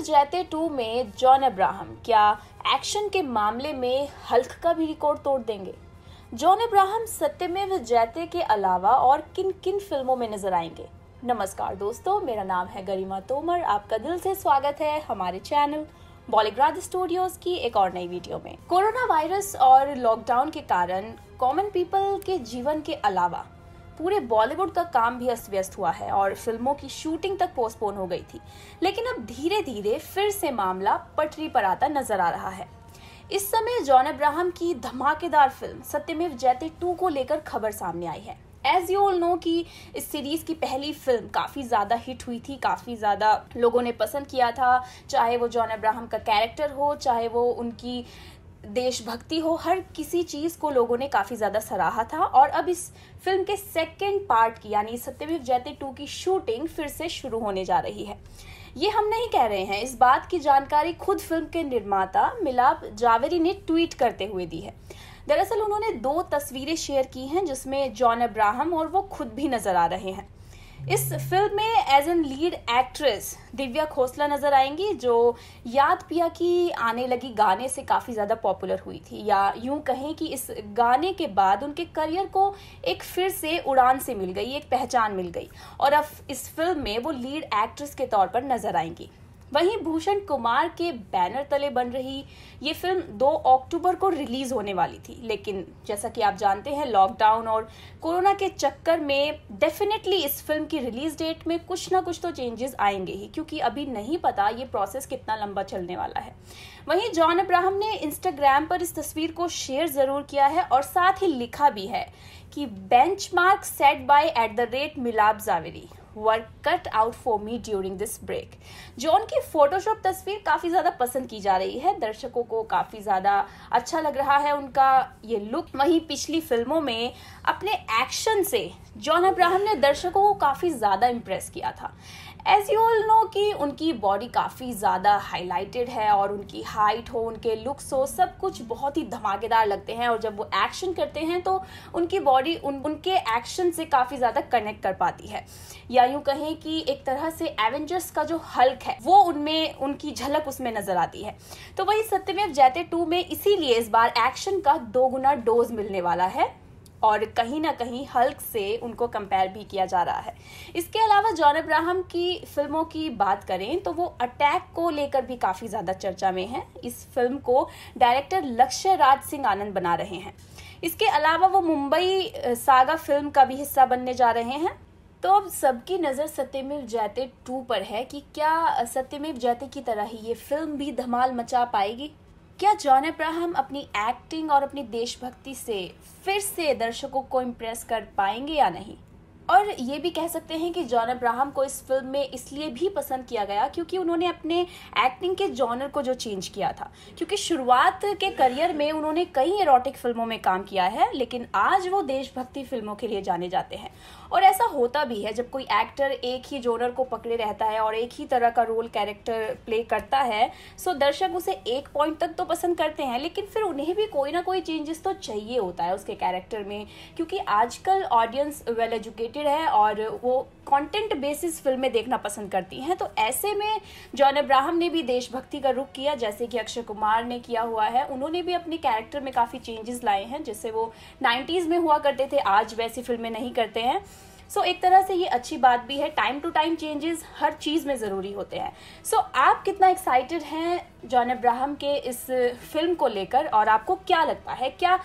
जयते टू में John Abraham, क्या एक्शन के मामले में हल्क का भी रिकॉर्ड तोड़ देंगे? जॉन अब्राहम सत्यमेव जयते के अलावा और किन किन फ़िल्मों में नज़र आएँगे? नमस्कार दोस्तों, मेरा नाम है गरिमा तोमर, आपका दिल से स्वागत है हमारे चैनल बॉलीग्राड स्टूडियोज की एक और नई वीडियो में। कोरोना वायरस और लॉकडाउन के कारण कॉमन पीपल के जीवन के अलावा पूरे बॉलीवुड का काम भी अस्त व्यस्त हुआ है और फ़िल्मों की शूटिंग तक पोस्टपोन हो गई थी। लेकिन अब धीरे धीरे फिर से मामला पटरी पर आता नज़र आ रहा है। इस समय जॉन अब्राहम की धमाकेदार फ़िल्म सत्यमेव जयते टू को लेकर खबर सामने आई है। एज यू ऑल नो कि इस सीरीज़ की पहली फ़िल्म काफ़ी ज़्यादा हिट हुई थी, काफ़ी ज़्यादा लोगों ने पसंद किया था, चाहे वो जॉन अब्राहम का कैरेक्टर हो, चाहे वो उनकी देशभक्ति हो, हर किसी चीज़ को लोगों ने काफ़ी ज़्यादा सराहा था और अब इस फ़िल्म के सेकेंड पार्ट की, यानी सत्यवीर जयते टू की शूटिंग फिर से शुरू होने जा रही है। ये हम नहीं कह रहे हैं, इस बात की जानकारी खुद फ़िल्म के निर्माता मिलाप जावेरी ने ट्वीट करते हुए दी है। दरअसल उन्होंने दो तस्वीरें शेयर की हैं, जिसमें जॉन अब्राहम और वो खुद भी नज़र आ रहे हैं। इस फ़िल्म में as an lead actress Divya Khosla नज़र आएँगी, जो याद पिया की आने लगी गाने से काफ़ी ज़्यादा पॉपुलर हुई थी। या यूँ कहें कि इस गाने के बाद उनके करियर को एक फिर से उड़ान से मिल गई, एक पहचान मिल गई। और अब इस फ़िल्म में वो लीड एक्ट्रेस के तौर पर नज़र आएँगी। वहीं भूषण कुमार के बैनर तले बन रही ये फ़िल्म 2 अक्टूबर को रिलीज़ होने वाली थी। लेकिन जैसा कि आप जानते हैं, लॉकडाउन और कोरोना के चक्कर में डेफिनेटली इस फ़िल्म की रिलीज़ डेट में कुछ ना कुछ तो चेंजेस आएँगे ही, क्योंकि अभी नहीं पता ये प्रोसेस कितना लंबा चलने वाला है। वहीं जॉन अब्राहम ने इंस्टाग्राम पर इस तस्वीर को शेयर ज़रूर किया है और साथ ही लिखा भी है कि benchmark set by at the rate Milap Zaveri. Were cut out for me during this break John की फोटोशॉप तस्वीर काफ़ी ज़्यादा पसंद की जा रही है। दर्शकों को काफ़ी ज़्यादा अच्छा लग रहा है उनका ये लुक वहीं पिछली फ़िल्मों में अपने एक्शन से जॉन अब्राहम ने दर्शकों को काफ़ी ज़्यादा इम्प्रेस किया था। एज यू ऑल नो कि उनकी बॉडी काफ़ी ज़्यादा हाईलाइटेड है और उनकी हाइट हो, उनके लुक्स हो, सब कुछ बहुत ही धमाकेदार लगते हैं और जब वो एक्शन करते हैं तो उनकी बॉडी उन, उनके एक्शन से काफ़ी ज़्यादा कनेक्ट कर पाती है। या यूँ कहें कि एक तरह से एवेंजर्स का जो हल्क है, वो उनमें, उनकी झलक उसमें नज़र आती है। तो वही सत्यमेव जैते टू में इसीलिए इस बार एक्शन का दो गुना डोज मिलने वाला है। और कहीं ना कहीं हल्क से उनको कंपेयर भी किया जा रहा है। इसके अलावा जॉन अब्राहम की फ़िल्मों की बात करें तो वो अटैक को लेकर भी काफ़ी ज़्यादा चर्चा में है। इस फ़िल्म को डायरेक्टर लक्ष्य राज सिंह आनंद बना रहे हैं। इसके अलावा वो मुंबई सागा फ़िल्म का भी हिस्सा बनने जा रहे हैं। तो अब सबकी नज़र सत्यमेव जयते टू पर है कि क्या सत्यमेव जयते की तरह ही ये फ़िल्म भी धमाल मचा पाएगी? क्या जॉन अब्राहम अपनी एक्टिंग और अपनी देशभक्ति से फिर से दर्शकों को इम्प्रेस कर पाएँगे या नहीं? और ये भी कह सकते हैं कि जॉन अब्राहम को इस फ़िल्म में इसलिए भी पसंद किया गया क्योंकि उन्होंने अपने एक्टिंग के जॉनर को जो चेंज किया था। क्योंकि शुरुआत के करियर में उन्होंने कई एरोटिक फ़िल्मों में काम किया है, लेकिन आज वो देशभक्ति फ़िल्मों के लिए जाने जाते हैं। और ऐसा होता भी है, जब कोई एक्टर एक ही जोनर को पकड़े रहता है और एक ही तरह का रोल कैरेक्टर प्ले करता है सो दर्शक उसे एक पॉइंट तक तो पसंद करते हैं, लेकिन फिर उन्हें भी कोई ना कोई चेंजेस तो चाहिए होता है उसके कैरेक्टर में। क्योंकि आजकल ऑडियंस वेल एजुकेटेड है और वो कंटेंट बेसिस फ़िल्में देखना पसंद करती हैं। तो ऐसे में जॉन अब्राहम ने भी देशभक्ति का रुख किया जैसे कि अक्षय कुमार ने किया हुआ है। उन्होंने भी अपने कैरेक्टर में काफ़ी चेंजेस लाए हैं जिससे वो नाइन्टीज़ में हुआ करते थे आज वैसी फ़िल्में नहीं करते हैं। सो so, एक तरह से ये अच्छी बात भी है टाइम टू टाइम चेंजेस हर चीज़ में ज़रूरी होते हैं। सो so, आप कितना एक्साइटेड हैं जॉन अब्राहम के इस फ़िल्म को लेकर और आपको क्या लगता है क्या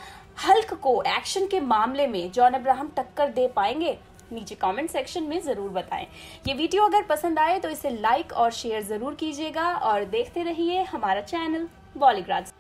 हल्क को एक्शन के मामले में जॉन अब्राहम टक्कर दे पाएँगे? नीचे कमेंट सेक्शन में ज़रूर बताएँ। ये वीडियो अगर पसंद आए तो इसे लाइक और शेयर ज़रूर कीजिएगा और देखते रहिए हमारा चैनल बॉलीग्राज